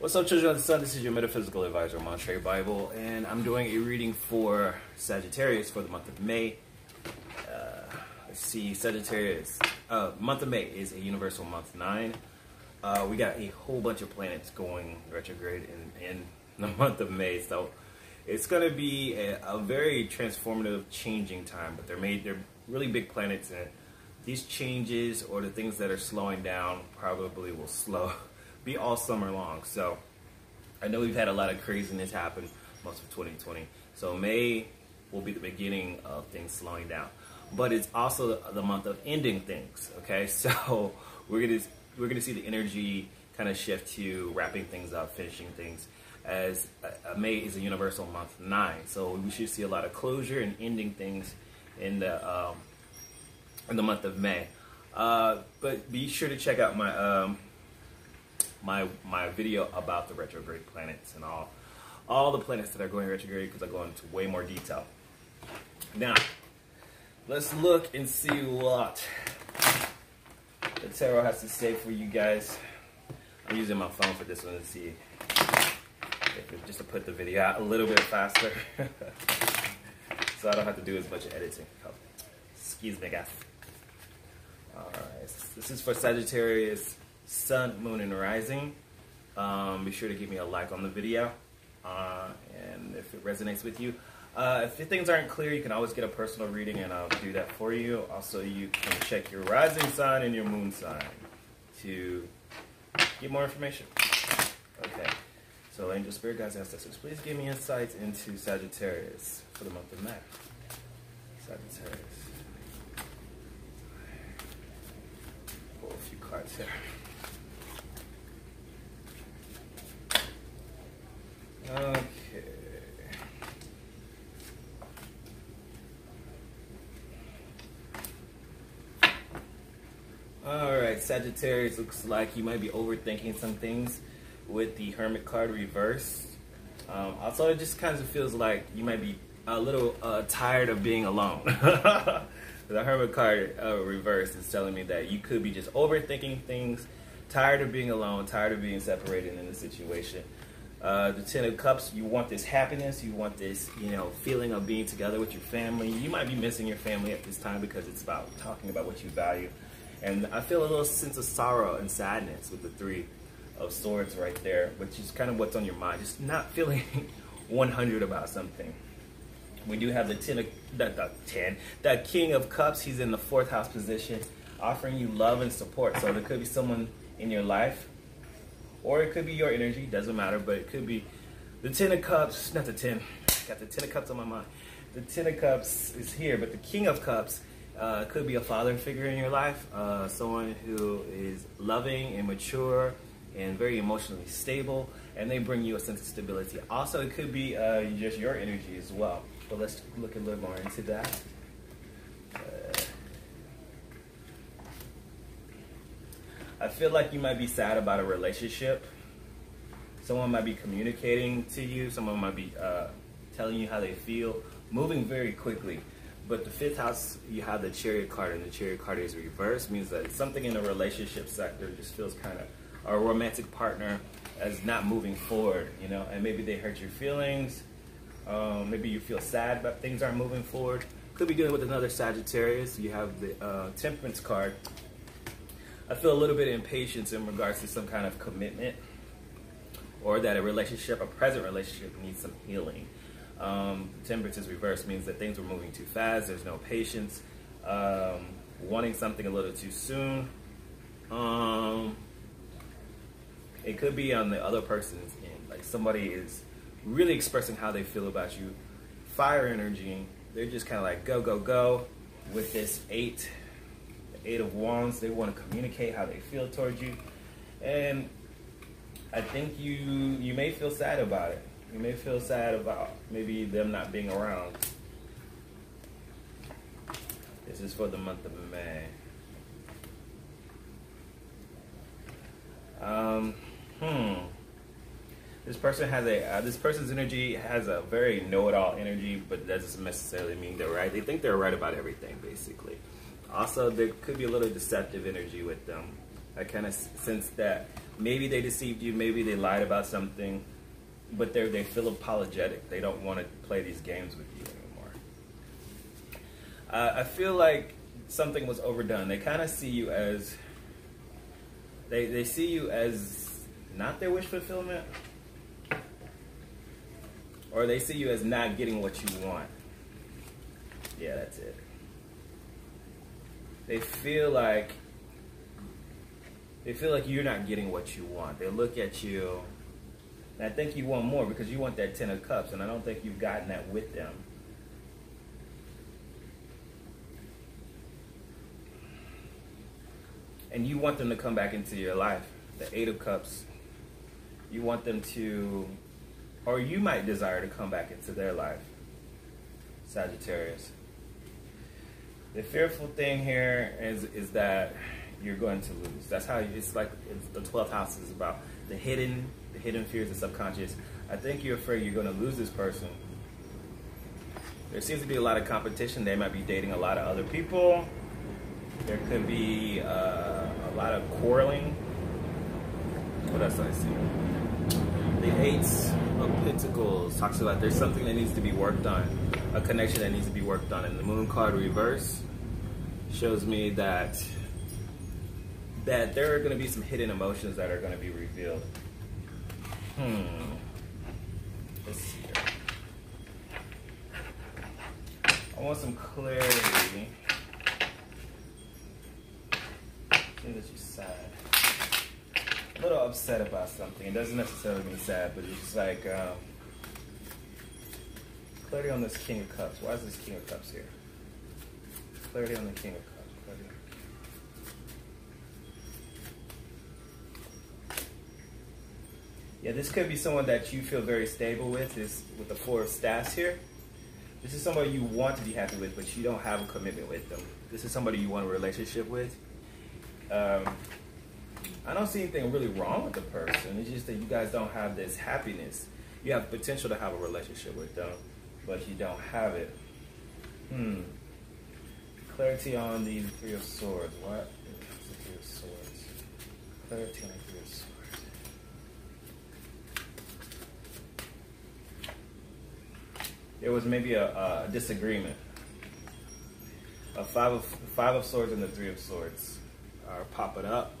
What's up, children of the sun? This is your metaphysical advisor, Montré Bible, and I'm doing a reading for Sagittarius for the month of May. Uh, let's see, Sagittarius, uh, month of May is a universal month nine. Uh, we got a whole bunch of planets going retrograde in, in the month of May, so it's going to be a, a, very transformative, changing time. But they're made they're really big planets, and these changes or the things that are slowing down probably will slow be all summer long. So I know we've had a lot of craziness happen most of 2020. So May will be the beginning of things slowing down. But it's also the month of ending things. Okay, so we're gonna we're gonna see the energy kind of shift to wrapping things up, finishing things. As uh, May is a universal month nine, so we should see a lot of closure and ending things in the um, in the month of May. Uh, but be sure to check out my um, my my video about the retrograde planets and all all the planets that are going retrograde because I go into way more detail. Now, let's look and see what the tarot has to say for you guys. I'm using my phone for this one to see if just to put the video out a little bit faster. so I don't have to do as much editing. Oh, excuse me, guys. Alright, this is for Sagittarius sun, moon, and rising. Um, be sure to give me a like on the video. Uh, and if it resonates with you. Uh, if things aren't clear, you can always get a personal reading and I'll do that for you. Also, you can check your rising sign and your moon sign to get more information. Okay, so Angel Spirit Guides Ancestors, please give me insights into Sagittarius for the month of May. Sagittarius. Pull a few cards here. Okay. Alright, Sagittarius looks like you might be overthinking some things with the Hermit card reversed. Um, also, it just kind of feels like you might be a little uh, tired of being alone. the Hermit card uh, reversed is telling me that you could be just overthinking things, tired of being alone, tired of being separated in a situation. Uh, the Ten of Cups, you want this happiness, you want this, you know, feeling of being together with your family. You might be missing your family at this time because it's about talking about what you value. And I feel a little sense of sorrow and sadness with the Three of Swords right there, which is kind of what's on your mind. Just not feeling 100 about something. We do have the Ten of, the, the 10, the King of Cups, he's in the fourth house position, offering you love and support. So there could be someone in your life or it could be your energy, doesn't matter, but it could be the Ten of Cups, not the Ten, got the Ten of Cups on my mind. The Ten of Cups is here, but the King of Cups uh, could be a father figure in your life, uh, someone who is loving and mature and very emotionally stable, and they bring you a sense of stability. Also, it could be uh, just your energy as well. But let's look a little more into that. I feel like you might be sad about a relationship. Someone might be communicating to you. Someone might be uh, telling you how they feel, moving very quickly. But the fifth house, you have the chariot card, and the chariot card is reversed, means that something in the relationship sector just feels kind of a romantic partner as not moving forward, you know, and maybe they hurt your feelings. Um, maybe you feel sad, but things aren't moving forward. Could be dealing with another Sagittarius. You have the uh, Temperance card, I feel a little bit impatience in regards to some kind of commitment or that a relationship, a present relationship, needs some healing. Um, is reversed means that things were moving too fast, there's no patience, um, wanting something a little too soon. Um, it could be on the other person's end, like somebody is really expressing how they feel about you. Fire energy, they're just kind of like go, go, go with this eight Eight of Wands. They want to communicate how they feel towards you. And I think you you may feel sad about it. You may feel sad about maybe them not being around. This is for the month of May. Um, hmm. This person has a uh, this person's energy has a very know-it-all energy, but doesn't necessarily mean they're right. They think they're right about everything, basically. Also, there could be a little deceptive energy with them. I kind of sense that maybe they deceived you, maybe they lied about something, but they they feel apologetic. They don't want to play these games with you anymore. Uh, I feel like something was overdone. They kind of see you as they they see you as not their wish fulfillment, or they see you as not getting what you want. Yeah, that's it. They feel like they feel like you're not getting what you want. They look at you, and I think you want more because you want that ten of cups, and I don't think you've gotten that with them. And you want them to come back into your life. The eight of cups. You want them to, or you might desire to come back into their life. Sagittarius. The fearful thing here is is that you're going to lose. That's how you, it's like it's, the 12th house is about the hidden, the hidden fears, the subconscious. I think you're afraid you're going to lose this person. There seems to be a lot of competition. They might be dating a lot of other people. There could be uh, a lot of quarreling. What else do I see? The Eight of Pentacles talks about there's something that needs to be worked on, a connection that needs to be worked on. And the Moon card reverse shows me that that there are going to be some hidden emotions that are going to be revealed. Hmm. Let's see here. I want some clarity. Seems that sad. A little upset about something. It doesn't necessarily mean sad, but it's just like um, clarity on this King of Cups. Why is this King of Cups here? Clarity on the King of Cups. Yeah, this could be someone that you feel very stable with. Is with the four of staffs here. This is somebody you want to be happy with, but you don't have a commitment with them. This is somebody you want a relationship with. Um, I don't see anything really wrong with the person. It's just that you guys don't have this happiness. You have potential to have a relationship with them, but you don't have it. Hmm. Clarity on the Three of Swords. What is the Three of Swords? Clarity on the Three of Swords. there was maybe a, a disagreement. A five of five of swords and the three of swords are popping up.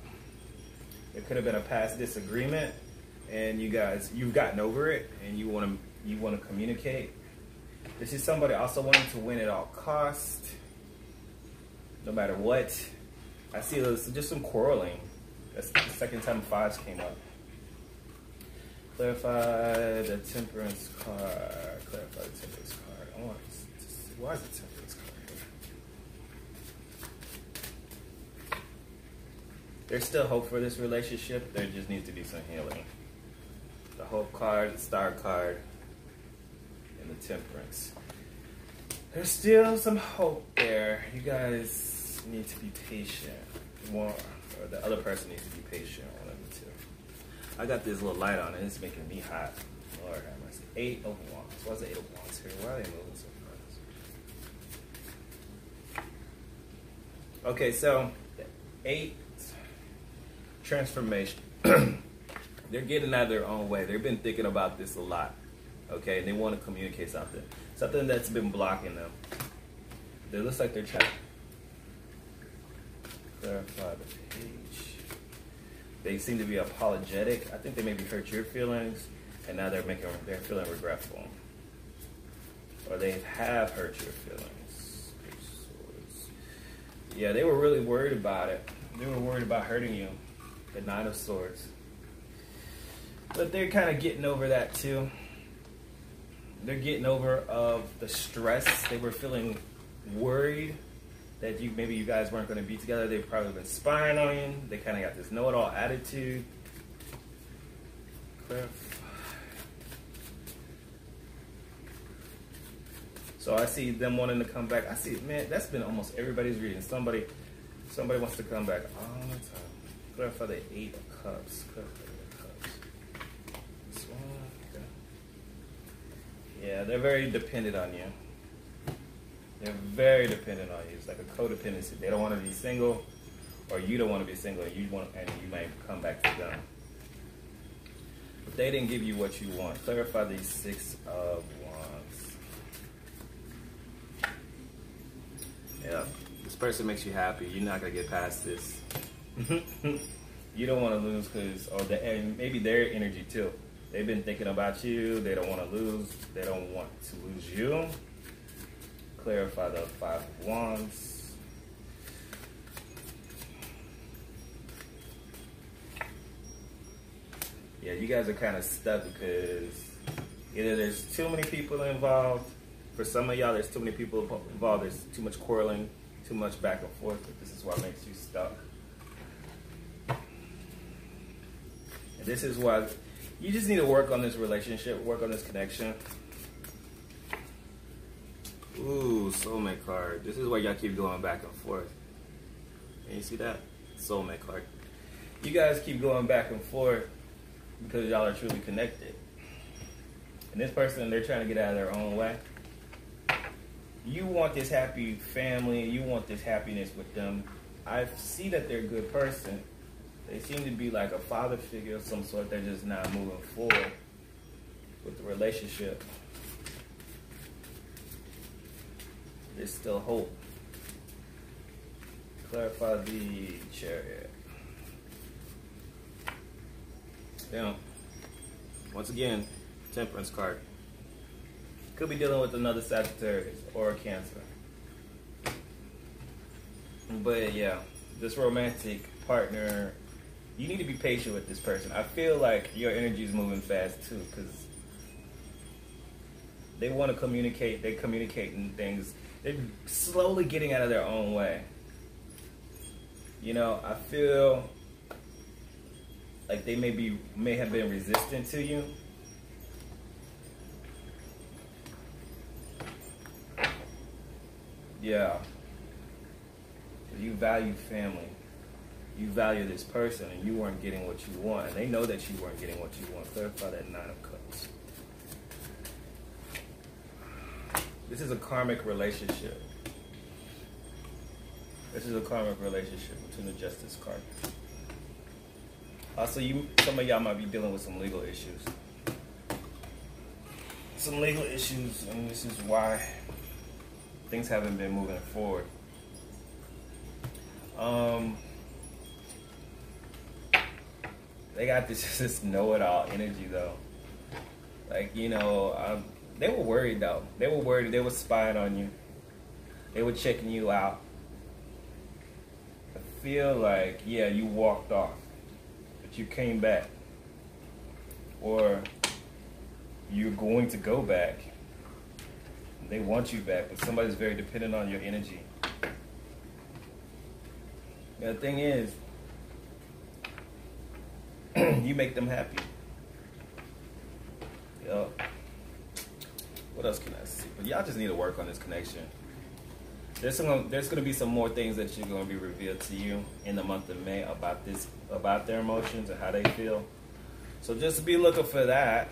It could have been a past disagreement, and you guys you've gotten over it, and you want to you want to communicate. This is somebody also wanting to win at all cost, no matter what. I see this just some quarreling. That's the second time fives came up. Clarify the temperance card. Clarify the temperance card. I want to see why is the temperance card here? There's still hope for this relationship. There just needs to be some healing. The hope card, the star card, temperance. There's still some hope there. You guys need to be patient. Or the other person needs to be patient. I got this little light on and it's making me hot. Lord have mercy. Eight of wands. What's the eight of wands here? Why are they moving so fast? Okay, so eight transformation. They're getting out of their own way. They've been thinking about this a lot. Okay, they want to communicate something. Something that's been blocking them. It looks like they're trying clarify the page. They seem to be apologetic. I think they maybe hurt your feelings, and now they're making they're feeling regretful, or they have hurt your feelings. Yeah, they were really worried about it. They were worried about hurting you. The Nine of Swords. But they're kind of getting over that too. They're getting over of the stress. They were feeling worried that you maybe you guys weren't going to be together. They've probably been spying on you. They kind of got this know-it-all attitude. Cliff. So I see them wanting to come back. I see, man, that's been almost everybody's reading. Somebody, somebody wants to come back all the time. Clarify the eight of cups the cups. This one, okay. Yeah, they're very dependent on you. They're very dependent on you. It's like a codependency. They don't want to be single or you don't want to be single, and you want, and you might come back to them. But they didn't give you what you want. Clarify these six of wands. Yeah, this person makes you happy. You're not gonna get past this. you don't want to lose because, or the, and maybe their energy too. They've been thinking about you. They don't want to lose. They don't want to lose you. Clarify the five of wands. Yeah, you guys are kind of stuck because either there's too many people involved. For some of y'all, there's too many people involved. There's too much quarreling, too much back and forth. This is what makes you stuck. And this is why you just need to work on this relationship, work on this connection. Ooh, soulmate card. This is why y'all keep going back and forth. Can you see that? Soulmate card. You guys keep going back and forth because y'all are truly connected. And this person, they're trying to get out of their own way. You want this happy family, you want this happiness with them. I see that they're a good person. They seem to be like a father figure of some sort. They're just not moving forward with the relationship. There's still hope. Clarify the chariot. Now, once again, temperance card. Could be dealing with another Sagittarius or a Cancer. But yeah, this romantic partner you need to be patient with this person. I feel like your energy is moving fast too, because they want to communicate. They're communicating things. They're slowly getting out of their own way. You know, I feel like they may be may have been resistant to you. Yeah. You value family you value this person and you weren't getting what you want, and they know that you weren't getting what you want. Clarify that nine of cups. This is a karmic relationship. This is a karmic relationship between the justice card. Also, you some of y'all might be dealing with some legal issues. Some legal issues, and this is why things haven't been moving forward. Um, they got this this know-it-all energy though. Like you know, um, they were worried though. They were worried. They were spying on you. They were checking you out. I feel like yeah, you walked off, but you came back, or you're going to go back. They want you back, but somebody's very dependent on your energy. The thing is, you make them happy. Yep. What else can I see? But y'all just need to work on this connection. There's some. There's to be some more things that you're to be revealed to you in the month of May about this, about their emotions and how they feel. So just be looking for that.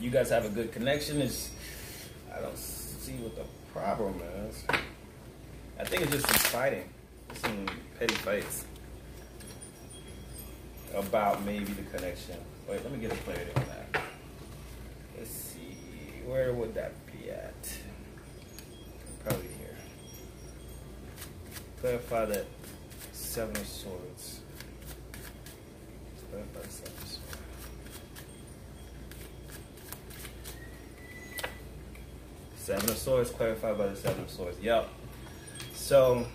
You guys have a good connection. It's, I don't see what the problem is. I think it's just some fighting some petty fights about maybe the connection. Wait, let me get a clarity on that. Let's see, where would that be at? Probably here. Clarify that Seven of Swords. Clarify the Seven of Swords. Seven of Swords clarified by the Seven of Swords. Yep. So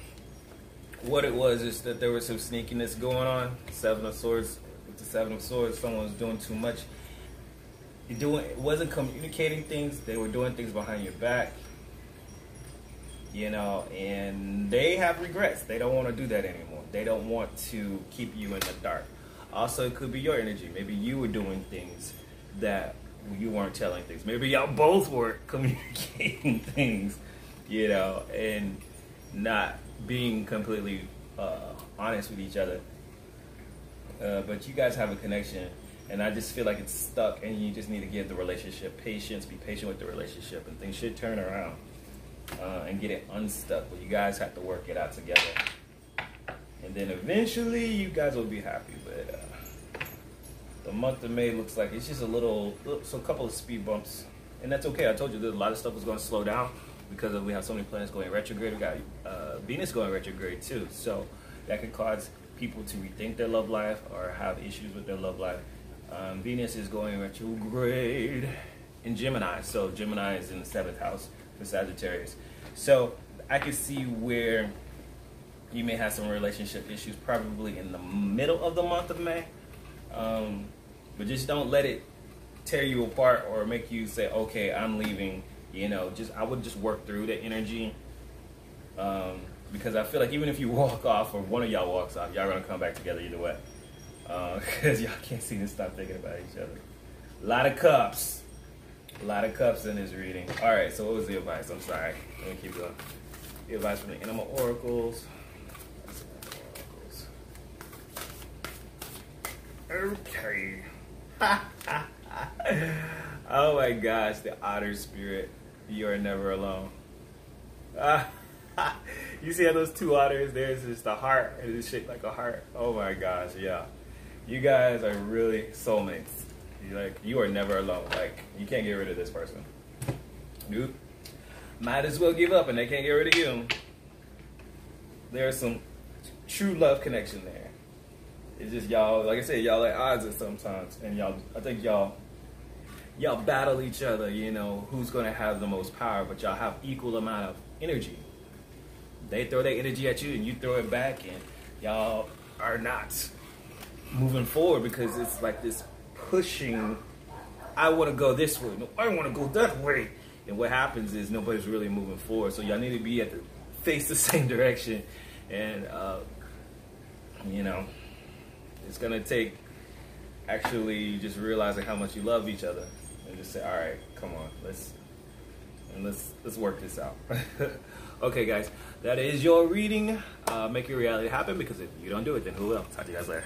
what it was is that there was some sneakiness going on. Seven of Swords, with the Seven of Swords, someone was doing too much. He doing it wasn't communicating things. They were doing things behind your back. You know, and they have regrets. They don't want to do that anymore. They don't want to keep you in the dark. Also, it could be your energy. Maybe you were doing things that you weren't telling things. Maybe y'all both were communicating things, you know, and not being completely uh, honest with each other. Uh, but you guys have a connection, and I just feel like it's stuck, and you just need to give the relationship patience, be patient with the relationship, and things should turn around. uh, and get it unstuck. But you guys have to work it out together. And then eventually you guys will be happy. But uh, the month of May looks like it's just a little, so a couple of speed bumps. And that's okay. I told you that a lot of stuff is going to slow down because of, we have so many planets going retrograde. We got uh, Venus going retrograde too. So that could cause people to rethink their love life or have issues with their love life. Um, Venus is going retrograde in Gemini. So Gemini is in the seventh house for Sagittarius. So I can see where you may have some relationship issues probably in the middle of the month of May. Um, but just don't let it tear you apart or make you say, okay, I'm leaving. You know, just I would just work through the energy. Um, because I feel like even if you walk off or one of y'all walks off, y'all gonna come back together either way. Because uh, y'all can't seem to stop thinking about each other. A lot of cups. A lot of cups in this reading. All right, so what was the advice? I'm sorry. Let me keep going. The advice from the animal oracles. Okay. oh my gosh, the otter spirit. You are never alone. you see how those two otters, there's just a heart, and it is shaped like a heart. Oh my gosh, yeah. You guys are really soulmates. You like you are never alone. Like you can't get rid of this person. Nope. Might as well give up and they can't get rid of you. There's some true love connection there. It's just y'all, like I said, y'all at odds at sometimes, and y'all. I think y'all, y'all battle each other. You know who's gonna have the most power, but y'all have equal amount of energy. They throw their energy at you, and you throw it back, and y'all are not moving forward because it's like this pushing. I want to go this way. No, I want to go that way. And what happens is nobody's really moving forward. So y'all need to be at the face the same direction, and uh, you know it's gonna take actually just realizing how much you love each other and just say, all right, come on, let's and let's let's work this out. okay, guys, that is your reading. Uh, make your reality happen because if you don't do it, then who will? Talk to you guys later.